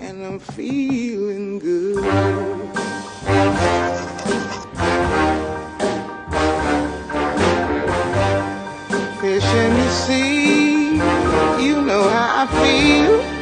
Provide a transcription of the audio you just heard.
and I'm feeling good. Fish in the sea, you know how I feel.